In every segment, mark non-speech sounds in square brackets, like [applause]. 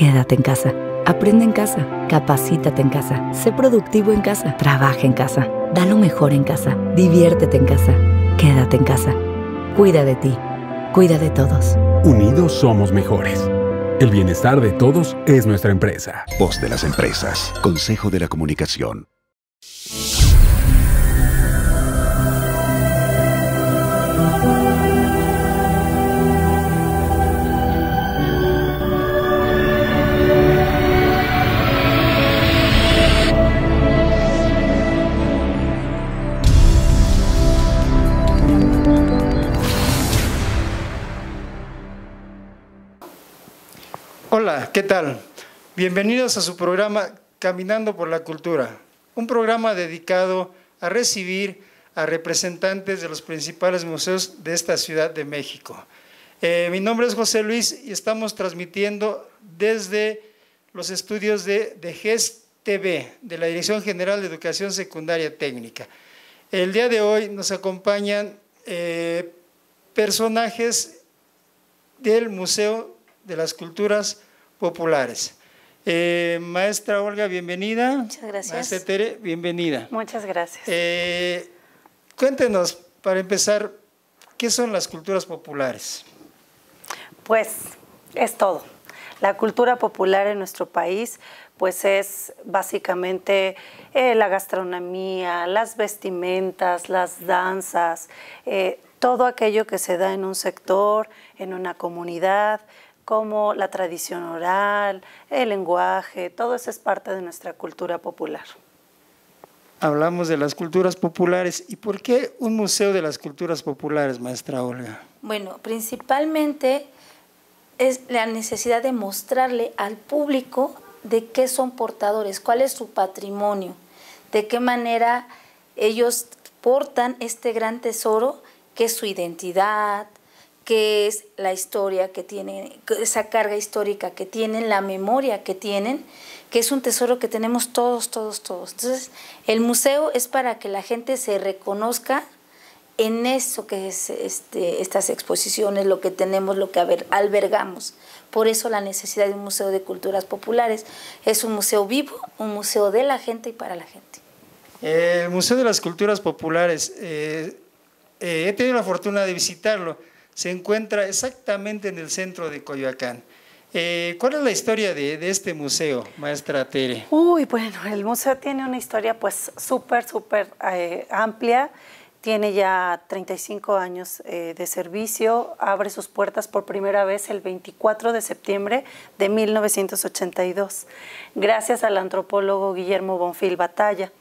quédate en casa. Aprende en casa, capacítate en casa, sé productivo en casa, trabaja en casa, da lo mejor en casa, diviértete en casa, quédate en casa. Cuida de ti, cuida de todos. Unidos somos mejores. El bienestar de todos es nuestra empresa. Voz de las empresas. Consejo de la Comunicación. Hola, ¿qué tal? Bienvenidos a su programa Caminando por la Cultura, un programa dedicado a recibir a representantes de los principales museos de esta Ciudad de México. Eh, mi nombre es José Luis y estamos transmitiendo desde los estudios de, de GES TV, de la Dirección General de Educación Secundaria Técnica. El día de hoy nos acompañan eh, personajes del Museo de las Culturas Populares. Eh, maestra Olga, bienvenida. Muchas gracias. Maestra Tere, bienvenida. Muchas gracias. Eh, cuéntenos, para empezar, ¿qué son las culturas populares? Pues es todo. La cultura popular en nuestro país pues es básicamente eh, la gastronomía, las vestimentas, las danzas, todo aquello que se da en un sector, en una comunidad, como la tradición oral, el lenguaje, todo eso es parte de nuestra cultura popular. Hablamos de las culturas populares. ¿Y por qué un museo de las culturas populares, maestra Olga? Bueno, principalmente es la necesidad de mostrarle al público de qué son portadores, cuál es su patrimonio, de qué manera ellos portan este gran tesoro que es su identidad, que es la historia que tienen, esa carga histórica que tienen, la memoria que tienen, que es un tesoro que tenemos todos, todos, todos. Entonces, el museo es para que la gente se reconozca en eso que es este, estas exposiciones, lo que tenemos, lo que albergamos. Por eso la necesidad de un museo de culturas populares. Es un museo vivo, un museo de la gente y para la gente. El Museo de las Culturas Populares, eh, eh, he tenido la fortuna de visitarlo, se encuentra exactamente en el centro de Coyoacán. Eh, ¿Cuál es la historia de, de, este museo, maestra Tere? Uy, bueno, el museo tiene una historia pues súper, súper eh, amplia. Tiene ya 35 años eh, de servicio, abre sus puertas por primera vez el 24 de septiembre de 1982, gracias al antropólogo Guillermo Bonfil Batalla.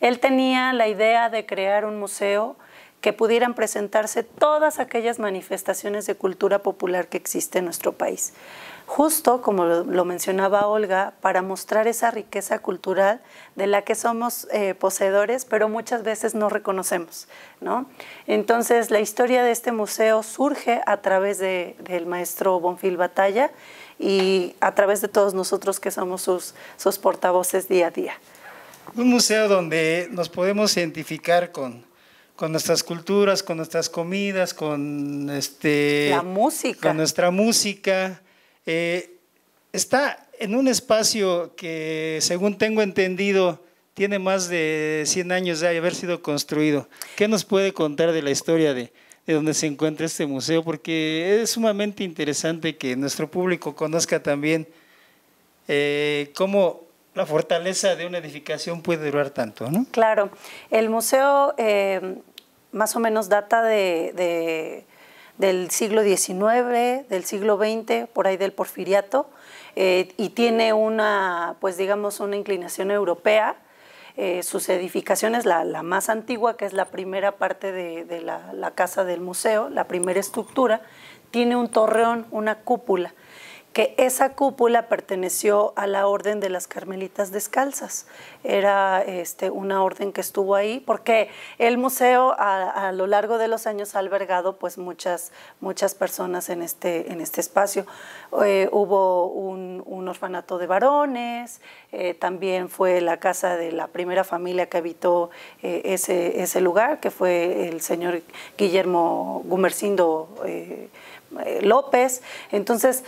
Él tenía la idea de crear un museo que pudieran presentarse todas aquellas manifestaciones de cultura popular que existe en nuestro país. Justo como lo, mencionaba Olga, para mostrar esa riqueza cultural de la que somos eh, poseedores, pero muchas veces no reconocemos. ¿no? Entonces, la historia de este museo surge a través de, del maestro Bonfil Batalla y a través de todos nosotros que somos sus, sus portavoces día a día. Un museo donde nos podemos identificar con con nuestras culturas, con nuestras comidas, con este la música, con nuestra música. Eh, está en un espacio que, según tengo entendido, tiene más de 100 años de haber sido construido. ¿Qué nos puede contar de la historia de, de donde se encuentra este museo? Porque es sumamente interesante que nuestro público conozca también eh, cómo la fortaleza de una edificación puede durar tanto, ¿no? Claro, el museo eh, más o menos data de, de, del siglo XIX, del siglo XX, por ahí del porfiriato, eh, y tiene una, pues digamos, una inclinación europea. Eh, sus edificaciones, la, más antigua, que es la primera parte de, de la, la casa del museo, la primera estructura, tiene un torreón, una cúpula que esa cúpula perteneció a la orden de las Carmelitas Descalzas. Era este, una orden que estuvo ahí porque el museo a, lo largo de los años ha albergado pues, muchas, muchas personas en este, en este espacio. Eh, hubo un, un, orfanato de varones, eh, también fue la casa de la primera familia que habitó eh, ese, ese lugar, que fue el señor Guillermo Gumercindo López. Entonces,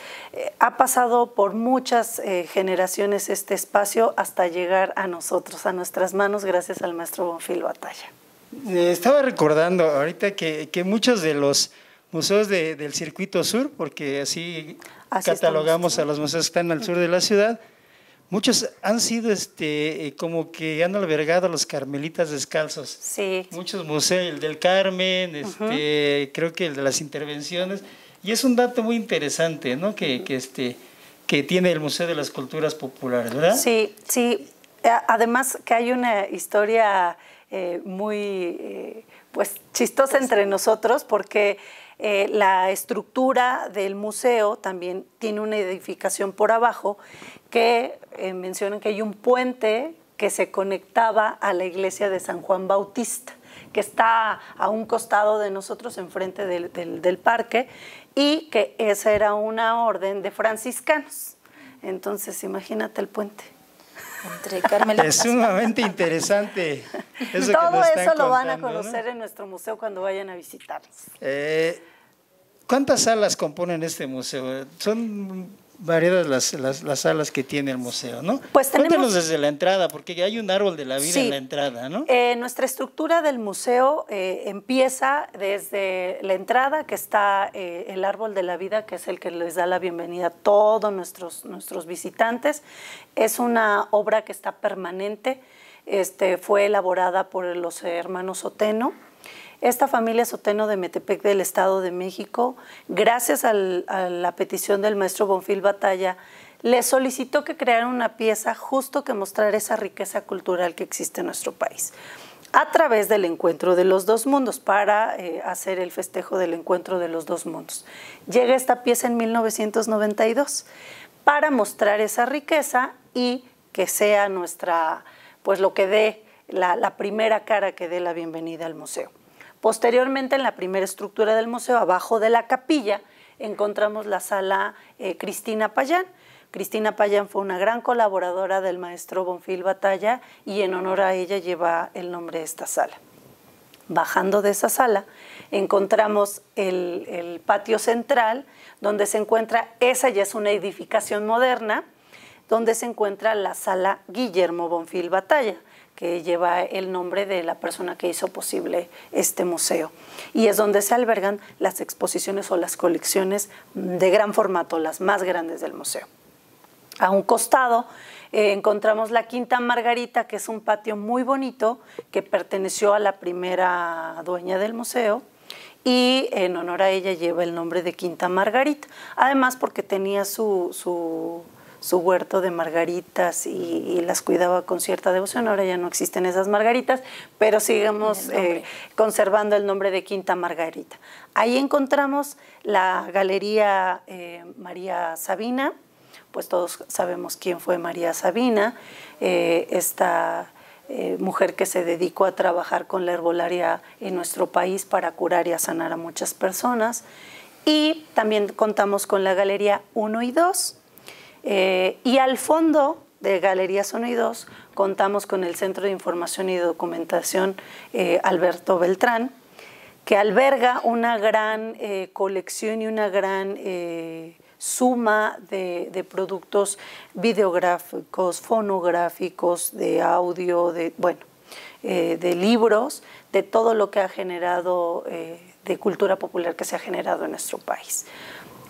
ha pasado por muchas generaciones este espacio hasta llegar a nosotros, a nuestras manos, gracias al maestro Bonfil Batalla. estaba recordando ahorita que, muchos de los museos del circuito sur, porque así, catalogamos a los museos que están al sur de la ciudad, Muchos han sido este, eh, como que han albergado a los carmelitas descalzos. Sí. Muchos museos, el del Carmen, este, creo que el de las intervenciones. Y es un dato muy interesante, ¿no? Que, que, este, que tiene el Museo de las Culturas Populares, ¿verdad? Sí, sí. Además que hay una historia eh, muy eh, pues, chistosa entre nosotros porque eh, la estructura del museo también tiene una edificación por abajo que mencionan que hay un puente que se conectaba a la iglesia de San Juan Bautista que está a un costado de nosotros, enfrente del, del, parque, y que esa era una orden de franciscanos. Entonces, imagínate el puente. Entre es sumamente interesante. Todo eso lo van a conocer en nuestro museo cuando vayan a visitarnos. Eh, ¿Cuántas salas componen este museo? Son variadas las, las, salas que tiene el museo, ¿no? Pues tenemos... desde la entrada, porque hay un árbol de la vida en la entrada, ¿no? Eh, nuestra estructura del museo eh, empieza desde la entrada, que está eh, el árbol de la vida, que es el que les da la bienvenida a todos nuestros, nuestros visitantes. Es una obra que está permanente, este, fue elaborada por los hermanos Oteno, esta familia Soteno de Metepec del Estado de México, gracias a la petición del maestro Bonfil Batalla, le solicitó que crearan una pieza justo que mostrara esa riqueza cultural que existe en nuestro país a través del encuentro de los dos mundos, para eh, hacer el festejo del encuentro de los dos mundos. Llega esta pieza en 1992 para mostrar esa riqueza y que sea nuestra, pues lo que dé la primera cara que dé la bienvenida al museo. Posteriormente, en la primera estructura del museo, abajo de la capilla, encontramos la sala eh, Cristina Payán. Cristina Payán fue una gran colaboradora del maestro Bonfil Batalla y en honor a ella lleva el nombre de esta sala. Bajando de esa sala, encontramos el, el patio central, donde se encuentra, esa ya es una edificación moderna, donde se encuentra la sala Guillermo Bonfil Batalla que lleva el nombre de la persona que hizo posible este museo. Y es donde se albergan las exposiciones o las colecciones de gran formato, las más grandes del museo. A un costado eh, encontramos la Quinta Margarita, que es un patio muy bonito que perteneció a la primera dueña del museo y en honor a ella lleva el nombre de Quinta Margarita. Además porque tenía su su huerto de margaritas y, las cuidaba con cierta devoción. Ahora ya no existen esas margaritas, pero sigamos eh, conservando el nombre de Quinta Margarita. Ahí encontramos la Galería eh, María Sabina, pues todos sabemos quién fue María Sabina, eh, esta mujer que se dedicó a trabajar con la herbolaria en nuestro país para curar y sanar a muchas personas. Y también contamos con la Galería 1 y 2, eh, y al fondo de Galería Sonidos contamos con el Centro de Información y Documentación eh, Alberto Beltrán, que alberga una gran eh, colección y una gran suma de, productos videográficos, fonográficos, de audio, de, bueno, de libros, de todo lo que ha generado, de cultura popular que se ha generado en nuestro país.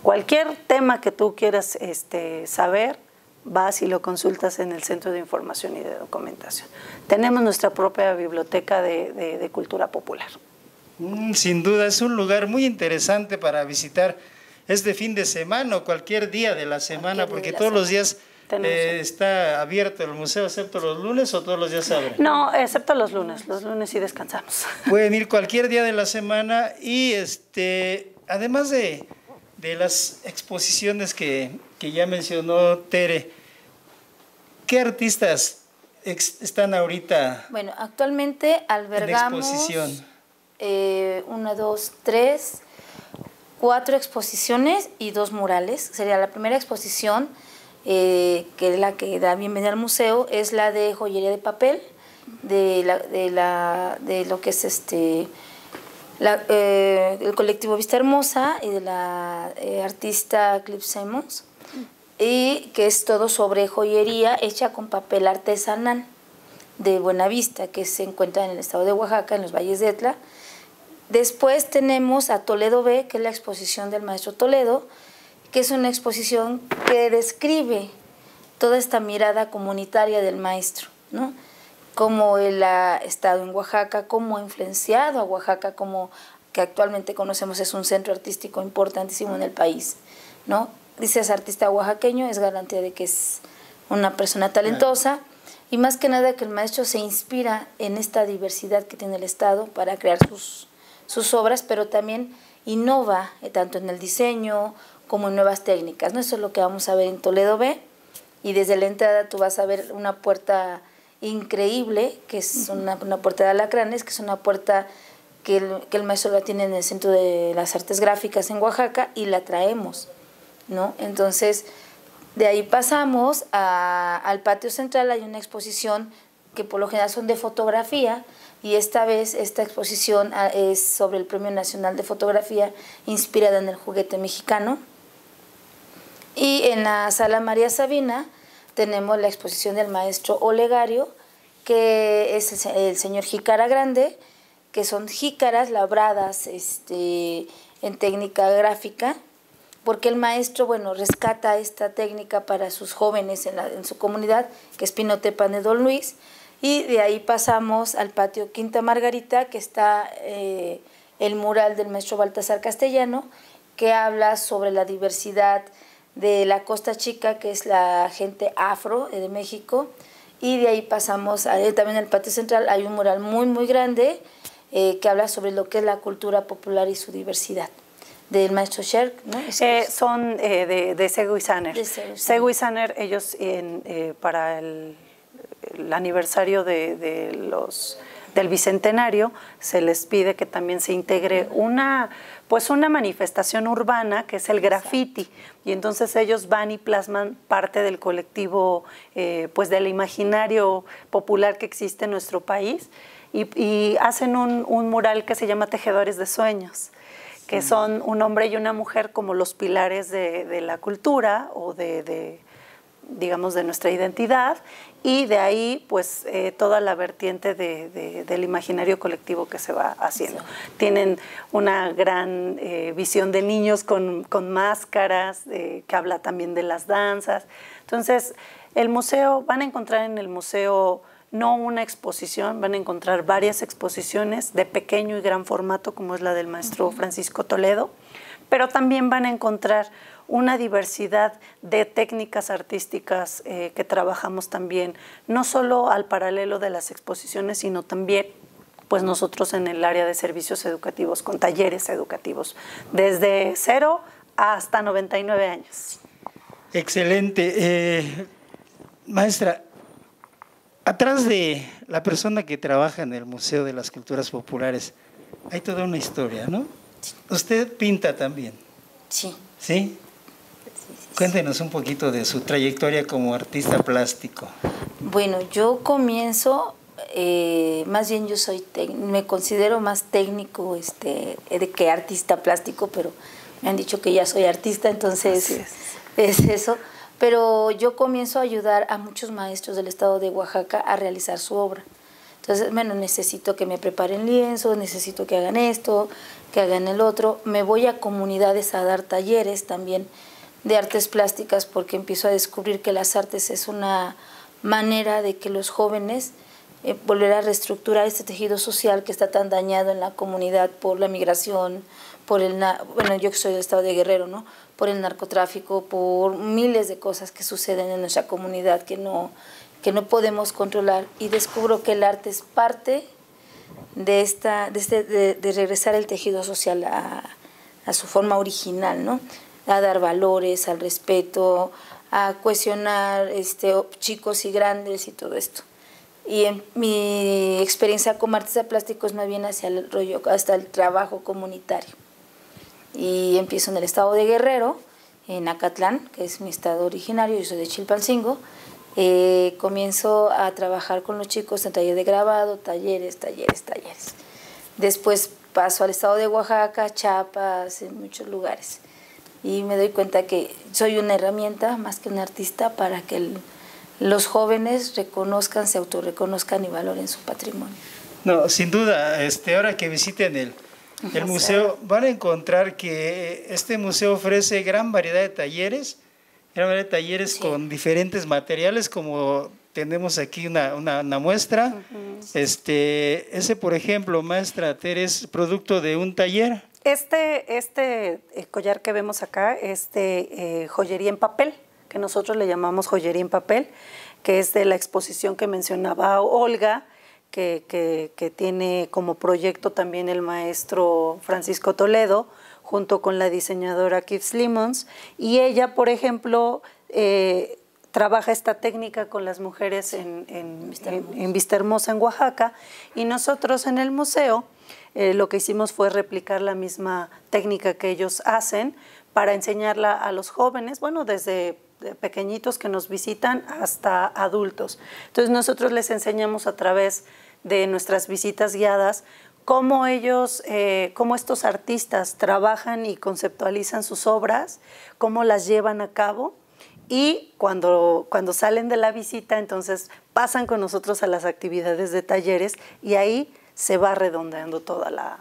Cualquier tema que tú quieras este, saber, vas y lo consultas en el Centro de Información y de Documentación. Tenemos nuestra propia biblioteca de, cultura popular. Mm, sin duda, es un lugar muy interesante para visitar este fin de semana o cualquier día de la semana, porque todos los días eh, está abierto el museo, excepto los lunes o todos los días abre. No, excepto los lunes, los lunes sí descansamos. Pueden [laughs] ir cualquier día de la semana y este, además de de las exposiciones que, ya mencionó Tere, ¿qué artistas están ahorita? Bueno, actualmente albergamos en exposición? Eh, una, dos, tres, cuatro exposiciones y dos murales. Sería la primera exposición, eh, que es la que da bienvenida al museo, es la de joyería de papel, de, la, de, la, de lo que es este eh, el colectivo Vista Hermosa y de la eh, artista Cliff Simons, y que es todo sobre joyería hecha con papel artesanal de Buenavista, que se encuentra en el estado de Oaxaca, en los valles de Etla. Después tenemos a Toledo B, que es la exposición del maestro Toledo, que es una exposición que describe toda esta mirada comunitaria del maestro, ¿no? Cómo él ha estado en Oaxaca, cómo ha influenciado a Oaxaca, como que actualmente conocemos es un centro artístico importantísimo en el país, ¿no? Dice es artista oaxaqueño, es garantía de que es una persona talentosa y más que nada que el maestro se inspira en esta diversidad que tiene el Estado para crear sus, sus obras, pero también innova eh, tanto en el diseño como en nuevas técnicas, ¿no? Eso es lo que vamos a ver en Toledo B y desde la entrada tú vas a ver una puerta increíble, que es una, una, puerta de alacranes, que es una puerta que el, que el, maestro la tiene en el Centro de las Artes Gráficas en Oaxaca y la traemos, ¿no? Entonces, de ahí pasamos a, al patio central, hay una exposición que por lo general son de fotografía y esta vez esta exposición ah, es sobre el Premio Nacional de Fotografía inspirada en el juguete mexicano. Y en la sala María Sabina, tenemos la exposición del maestro Olegario, que es el, señor Jícara Grande, que son jícaras labradas este, en técnica gráfica, porque el maestro, bueno, rescata esta técnica para sus jóvenes en, la, en su comunidad, que es Pinotepan de Don Luis, y de ahí pasamos al patio Quinta Margarita, que está eh, el mural del maestro Baltasar Castellano, que habla sobre la diversidad de la Costa Chica, que es la gente afro de México, y de ahí pasamos a, también en el patio central hay un mural muy muy grande eh, que habla sobre lo que es la cultura popular y su diversidad del maestro Sherk, ¿no? Eh, son eh, de, de Segu y Saner. Segu y Saner, ellos en, eh, para el, el, aniversario de, de los del bicentenario se les pide que también se integre una pues una manifestación urbana que es el graffiti. Y entonces ellos van y plasman parte del colectivo eh, pues del imaginario popular que existe en nuestro país y, y hacen un, un, mural que se llama Tejedores de Sueños que son un hombre y una mujer como los pilares de, de la cultura o de, de digamos, de nuestra identidad y de ahí pues eh, toda la vertiente de, de, del imaginario colectivo que se va haciendo. Sí. Tienen una gran eh, visión de niños con, con máscaras, eh, que habla también de las danzas. Entonces, el museo, van a encontrar en el museo no una exposición, van a encontrar varias exposiciones de pequeño y gran formato, como es la del maestro Francisco Toledo, pero también van a encontrar una diversidad de técnicas artísticas eh, que trabajamos también, no solo al paralelo de las exposiciones, sino también pues nosotros en el área de servicios educativos, con talleres educativos, desde cero hasta 99 años. Excelente. Eh, maestra, atrás de la persona que trabaja en el Museo de las Culturas Populares, hay toda una historia, ¿no? Sí. Usted pinta también. Sí. ¿Sí? Cuéntenos un poquito de su trayectoria como artista plástico. Bueno, yo comienzo, eh, más bien yo soy, me considero más técnico este, de que artista plástico, pero me han dicho que ya soy artista, entonces es. es eso. Pero yo comienzo a ayudar a muchos maestros del estado de Oaxaca a realizar su obra. Entonces, bueno, necesito que me preparen lienzo, necesito que hagan esto, que hagan el otro. Me voy a comunidades a dar talleres también de artes plásticas porque empiezo a descubrir que las artes es una manera de que los jóvenes eh, volver a reestructurar este tejido social que está tan dañado en la comunidad por la migración, por el, bueno, yo que soy del estado de Guerrero, ¿no? Por el narcotráfico, por miles de cosas que suceden en nuestra comunidad que no, que no podemos controlar. Y descubro que el arte es parte de, esta, de, este, de, de regresar el tejido social a, a su forma original, ¿no? A dar valores, al respeto, a cuestionar este, chicos y grandes y todo esto. Y en mi experiencia como artista plástico es más bien hacia el rollo, hasta el trabajo comunitario. Y empiezo en el estado de Guerrero, en Acatlán, que es mi estado originario, yo soy de Chilpancingo. Eh, comienzo a trabajar con los chicos en taller de grabado, talleres, talleres, talleres. Después paso al estado de Oaxaca, Chiapas, en muchos lugares. Y me doy cuenta que soy una herramienta más que un artista para que los jóvenes reconozcan, se autorreconozcan y valoren su patrimonio. No, sin duda, este, ahora que visiten el, el museo, van a encontrar que este museo ofrece gran variedad de talleres, gran variedad de talleres con diferentes materiales, como tenemos aquí una, una, muestra. este, ese, por ejemplo, maestra Tere, es producto de un taller. Este, este eh, collar que vemos acá es de eh, joyería en papel, que nosotros le llamamos joyería en papel, que es de la exposición que mencionaba Olga, que, que, tiene como proyecto también el maestro Francisco Toledo, junto con la diseñadora Keith Slimons. Y ella, por ejemplo, eh, trabaja esta técnica con las mujeres en, en, Vista Hermosa, en Oaxaca, y nosotros en el museo eh, lo que hicimos fue replicar la misma técnica que ellos hacen para enseñarla a los jóvenes, bueno, desde pequeñitos que nos visitan hasta adultos. Entonces nosotros les enseñamos a través de nuestras visitas guiadas cómo ellos, eh, cómo estos artistas trabajan y conceptualizan sus obras, cómo las llevan a cabo y cuando, cuando salen de la visita, entonces pasan con nosotros a las actividades de talleres y ahí se va redondeando toda la,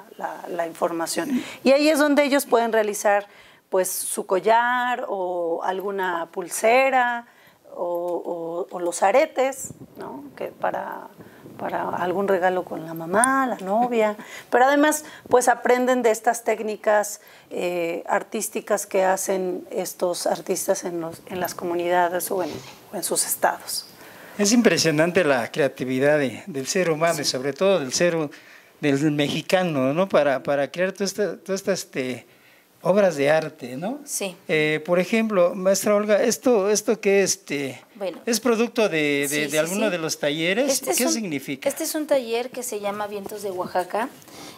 la, información. Y ahí es donde ellos pueden realizar pues su collar o alguna pulsera o, o los aretes, ¿no? que para para algún regalo con la mamá, la novia, [laughs] pero además pues aprenden de estas técnicas eh, artísticas que hacen estos artistas en, los, en las comunidades o en, en, sus estados. Es impresionante la creatividad del ser humano y sobre todo del ser del mexicano, ¿no? Para, para crear toda esta, toda esta este, obras de arte, ¿no? Sí. Eh, por ejemplo, maestra Olga, esto, esto que este, es producto de, de, alguno de los talleres, este ¿qué significa? Este es un taller que se llama Vientos de Oaxaca.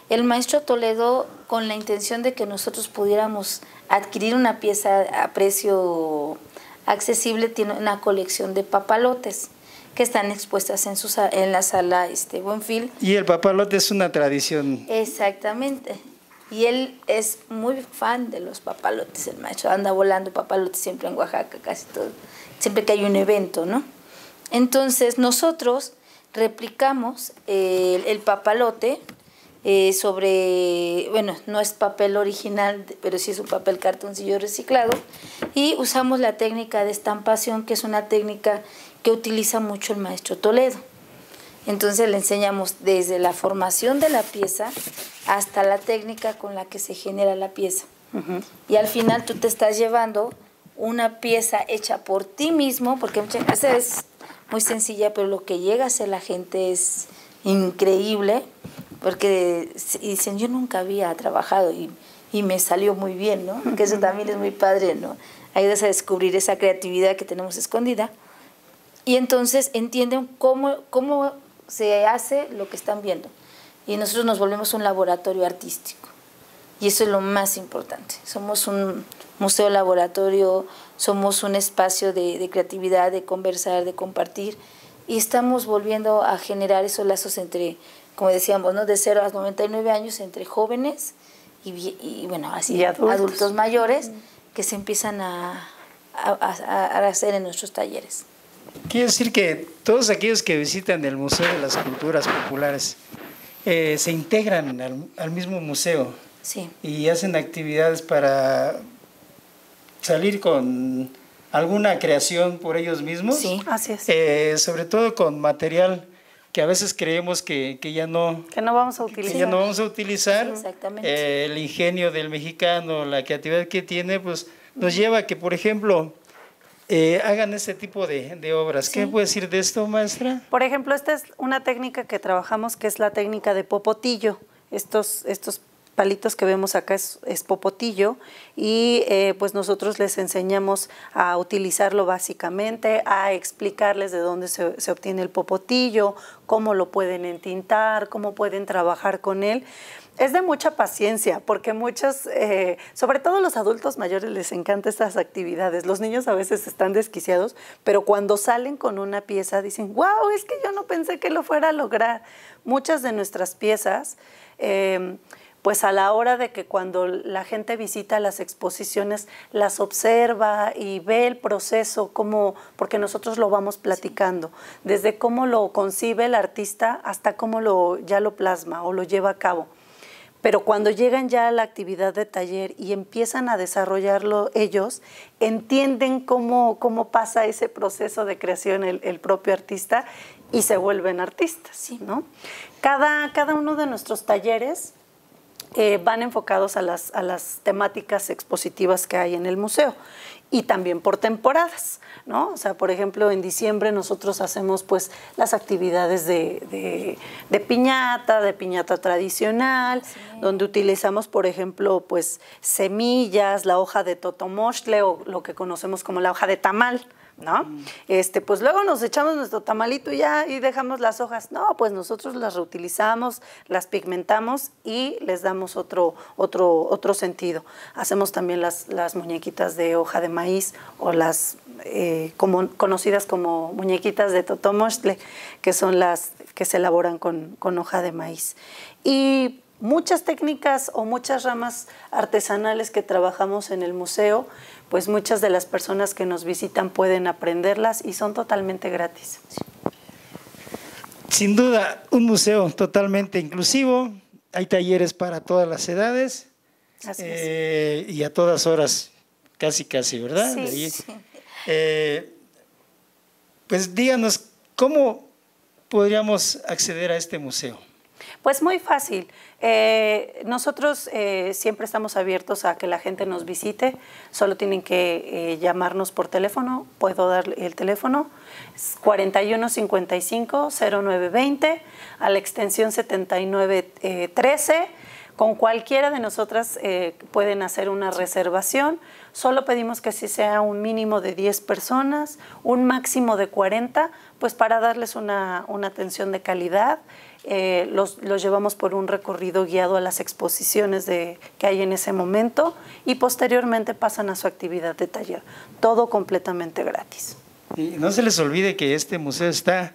El maestro Toledo, con la intención de que nosotros pudiéramos adquirir una pieza a precio accesible, tiene una colección de papalotes que están expuestas en, su, en la sala este, Buenfil. Y el papalote es una tradición. Exactamente. Y él es muy fan de los papalotes, el maestro. Anda volando papalotes siempre en Oaxaca, casi todo. Siempre que hay un evento, ¿no? Entonces nosotros replicamos el, papalote eh, sobre, bueno, no es papel original, pero sí es un papel cartoncillo reciclado. Y usamos la técnica de estampación, que es una técnica que utiliza mucho el maestro Toledo. Entonces le enseñamos desde la formación de la pieza hasta la técnica con la que se genera la pieza. Y al final tú te estás llevando una pieza hecha por ti mismo, porque muchas veces es muy sencilla, pero lo que llega a ser la gente es increíble, porque dicen, yo nunca había trabajado y, y me salió muy bien, ¿no? Que eso también es muy padre, ¿no? Ayudas a descubrir esa creatividad que tenemos escondida. Y entonces entienden cómo, cómo se hace lo que están viendo. Y nosotros nos volvemos un laboratorio artístico. Y eso es lo más importante. Somos un museo laboratorio, somos un espacio de, creatividad, de conversar, de compartir. Y estamos volviendo a generar esos lazos entre, como decíamos, ¿no? de 0 a 99 años, entre jóvenes y, bueno, así adultos. mayores que se empiezan a, a hacer en nuestros talleres. Quiere decir que todos aquellos que visitan el Museo de las Culturas Populares eh, se integran al, mismo museo y hacen actividades para salir con alguna creación por ellos mismos. Sí, así es. Eh, sobre todo con material que a veces creemos que, ya no que no vamos a utilizar, ya no vamos a utilizar. exactamente. Eh, el ingenio del mexicano, la creatividad que tiene, pues nos lleva a que, por ejemplo, eh, hagan este tipo de, obras. ¿Qué puede decir de esto, maestra? Por ejemplo, esta es una técnica que trabajamos que es la técnica de popotillo. Estos, estos palitos que vemos acá es, popotillo y eh, pues nosotros les enseñamos a utilizarlo básicamente, a explicarles de dónde se, se, obtiene el popotillo, cómo lo pueden entintar, cómo pueden trabajar con él. Es de mucha paciencia, porque muchos, eh, sobre todo los adultos mayores, les encantan estas actividades. Los niños a veces están desquiciados, pero cuando salen con una pieza dicen, wow, es que yo no pensé que lo fuera a lograr. Muchas de nuestras piezas, em, pues a la hora de que cuando la gente visita las exposiciones, las observa y ve el proceso, como, porque nosotros lo vamos platicando, desde cómo lo concibe el artista hasta cómo lo, ya lo plasma o lo lleva a cabo. Pero cuando llegan ya a la actividad de taller y empiezan a desarrollarlo ellos, entienden cómo, cómo pasa ese proceso de creación el, el propio artista y se vuelven artistas. ¿no? Cada, cada uno de nuestros talleres eh, van enfocados a las, a las temáticas expositivas que hay en el museo y también por temporadas, ¿no? O sea, por ejemplo, en diciembre nosotros hacemos pues las actividades de, de, piñata, de piñata tradicional, donde utilizamos, por ejemplo, pues semillas, la hoja de totomostle o lo que conocemos como la hoja de tamal, ¿no? Este, pues luego nos echamos nuestro tamalito ya y dejamos las hojas. No, pues nosotros las reutilizamos, las pigmentamos y les damos otro, otro, otro sentido. Hacemos también las, las muñequitas de hoja de maíz o las eh, conocidas como muñequitas de totomostle, que son las que se elaboran con, con hoja de maíz. Y muchas técnicas o muchas ramas artesanales que trabajamos en el museo, pues muchas de las personas que nos visitan pueden aprenderlas y son totalmente gratis. Sin duda, un museo totalmente inclusivo, hay talleres para todas las edades eh, y a todas horas, casi casi, ¿verdad? Sí, eh, pues díganos, ¿cómo podríamos acceder a este museo? Pues muy fácil. Eh, nosotros eh, siempre estamos abiertos a que la gente nos visite, solo tienen que eh, llamarnos por teléfono, puedo dar el teléfono, es 4155-0920 a la extensión 7913. Con cualquiera de nosotras pueden hacer una reservación. Solo pedimos que si sea un mínimo de 10 personas, un máximo de 40, pues para darles una, una atención de calidad eh, los, llevamos por un recorrido guiado a las exposiciones de, que hay en ese momento y posteriormente pasan a su actividad de taller. Todo completamente gratis. Y no se les olvide que este museo está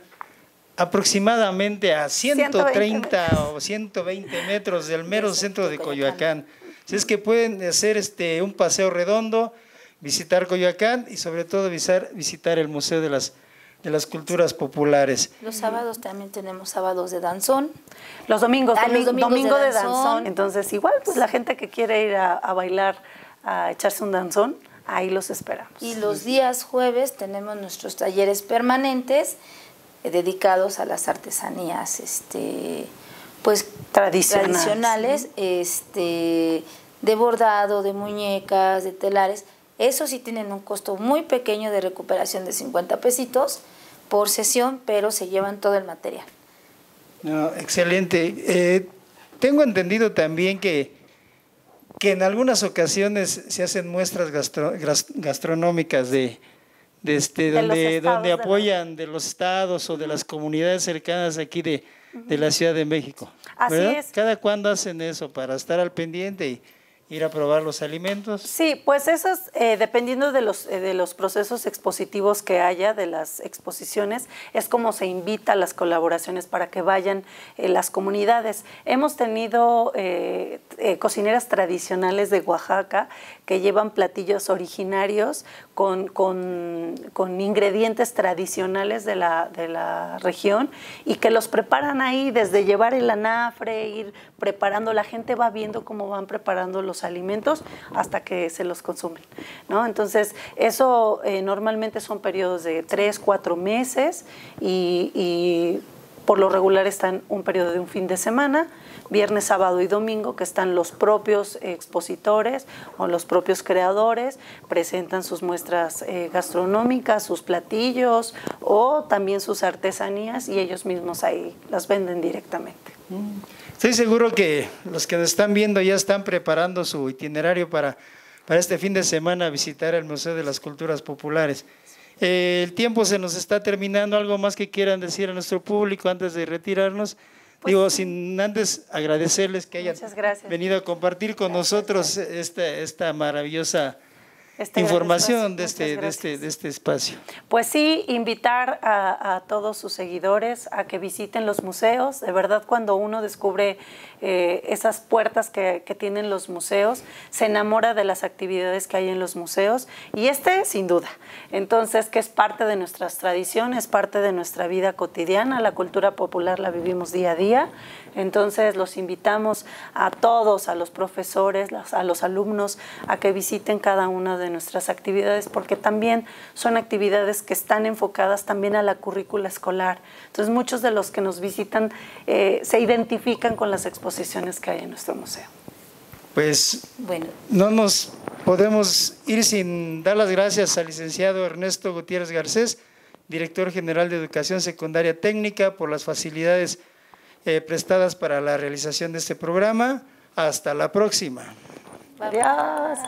aproximadamente a 130 o 120 metros del mero centro de Coyoacán. Si es que pueden hacer este, un paseo redondo, visitar Coyoacán y sobre todo visitar, visitar el Museo de las de las culturas populares. Los sábados también tenemos sábados de danzón. Los domingos, ah, domingo de danzón. Entonces, igual, pues la gente que quiere ir a, bailar, a echarse un danzón, ahí los esperamos. Y los días jueves tenemos nuestros talleres permanentes eh, dedicados a las artesanías, este, pues tradicionales, este, de bordado, de muñecas, de telares. Eso sí tienen un costo muy pequeño de recuperación de 50 pesitos por sesión, pero se llevan todo el material. excelente. Eh, tengo entendido también que, que en algunas ocasiones se hacen muestras gastronómicas de, este, donde, donde apoyan de los estados o de las comunidades cercanas aquí de, la Ciudad de México. Así es. ¿Cada cuándo hacen eso para estar al pendiente y ir a probar los alimentos. Sí, pues esas, eh, dependiendo de los, eh, de los procesos expositivos que haya, de las exposiciones, es como se invita a las colaboraciones para que vayan eh, las comunidades. Hemos tenido cocineras tradicionales de Oaxaca que llevan platillos originarios con, con, ingredientes tradicionales de la, de la región y que los preparan ahí desde llevar el anafre, ir preparando, la gente va viendo cómo van preparando los alimentos hasta que se los consumen. ¿no? Entonces, eso eh, normalmente son periodos de tres, cuatro meses y, y por lo regular están un periodo de un fin de semana viernes, sábado y domingo, que están los propios expositores o los propios creadores, presentan sus muestras eh, gastronómicas, sus platillos o también sus artesanías y ellos mismos ahí las venden directamente. Estoy seguro que los que nos están viendo ya están preparando su itinerario para, para este fin de semana visitar el Museo de las Culturas Populares. Eh, el tiempo se nos está terminando. ¿Algo más que quieran decir a nuestro público antes de retirarnos? Pues Digo, sin antes agradecerles que hayan venido a compartir con nosotros esta, esta maravillosa este información de este, de, este, de este espacio. Pues sí, invitar a, todos sus seguidores a que visiten los museos. De verdad, cuando uno descubre eh, esas puertas que, que, tienen los museos, se enamora de las actividades que hay en los museos y este sin duda. Entonces, que es parte de nuestras tradiciones, parte de nuestra vida cotidiana, la cultura popular la vivimos día a día. Entonces los invitamos a todos, a los profesores, a los alumnos, a que visiten cada una de nuestras actividades, porque también son actividades que están enfocadas también a la currícula escolar. Entonces muchos de los que nos visitan eh, se identifican con las exposiciones que hay en nuestro museo. Pues bueno. no nos podemos ir sin dar las gracias al licenciado Ernesto Gutiérrez Garcés, director general de Educación Secundaria Técnica, por las facilidades eh, prestadas para la realización de este programa. Hasta la próxima. Adiós.